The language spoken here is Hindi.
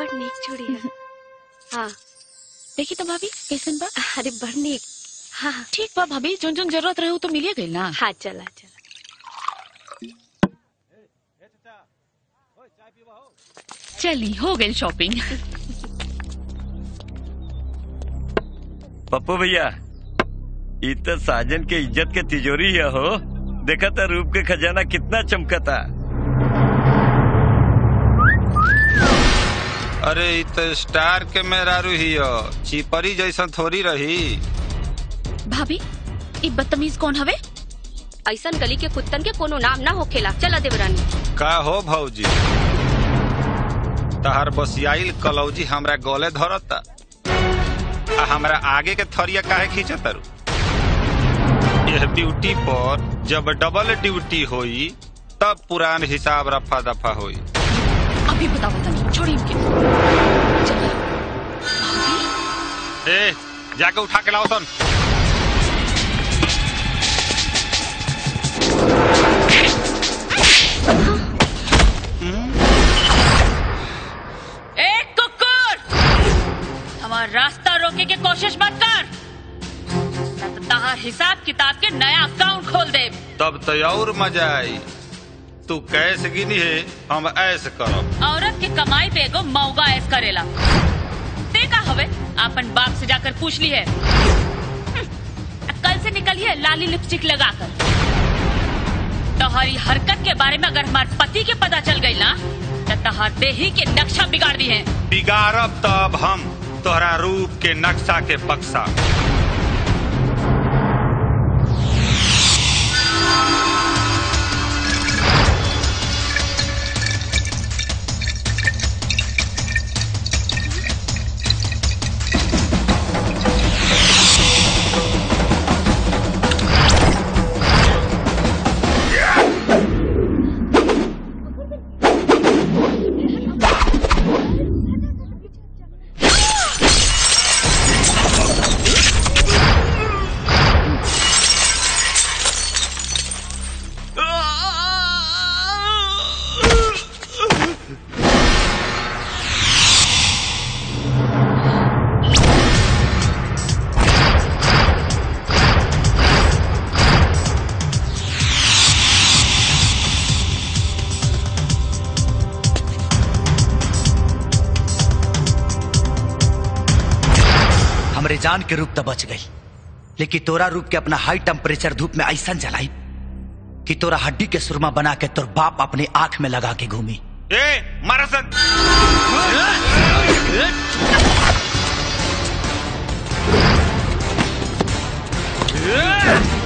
बड़ नीक चूड़ी है। हाँ देखी तो भाभी कैसन बा। अरे बड़ नीक हाँ हाँ। ठीक बा भाभी जोन जोन ज़रूरत रहे तो मिलिए गई ना। हाँ चला चला। चली हो गई शॉपिंग। पप्पू भैया तो साजन के इज़्ज़त के तिजोरी है हो। देखा था रूप के खजाना कितना चमकता अरे तो स्टार के मेहरारू ही हो चिपरी जैसन थोड़ी रही। भाभी ई बदतमीज कौन हवे? ऐसा गली के कुत्तन के कोनो नाम ना होखेला। चला देवरानी। का हो भौजी? तहार बसियाइल कलौजी हमरा गले धरता। आ हमरा आगे के थरिया काहे खींचत तारू यह ड्यूटी पर जब डबल ड्यूटी होई तब पुरान हिसाब रफा दफ़ा होई। अभी बताओ तनी छोड़ी इनके। ए जाके उठा के लाओ सन। ए कुकुर! हमार रास्ता रोके के कोशिश मत कर। हिसाब किताब के नया अकाउंट खोल दे। तब तो और मज़ा आई। तू कैसे गिनी है हम ऐसे करब। औरत के कमाई पे एगो मौगा ऐस करेला। ते का हवे अपन बाप से जाकर पूछ ली है। हम्म, कल से निकलिए लाली लिपस्टिक लगा लगाकर तोहरी हरकत के बारे में अगर हमारे पति के पता चल गई ना तो तहार देही के नक्शा बिगाड़ दी है। बिगाड़ब तब हम तोहरा रूप के नक्शा के बक्सा। परिजान जान के रूप तो बच गई। लेकिन तोरा रूप के अपना हाई टेम्परेचर धूप में ऐसा जलाई कि तोरा हड्डी के सुरमा बना के तोर बाप अपनी आँख में लगा के घूमी। Yeah!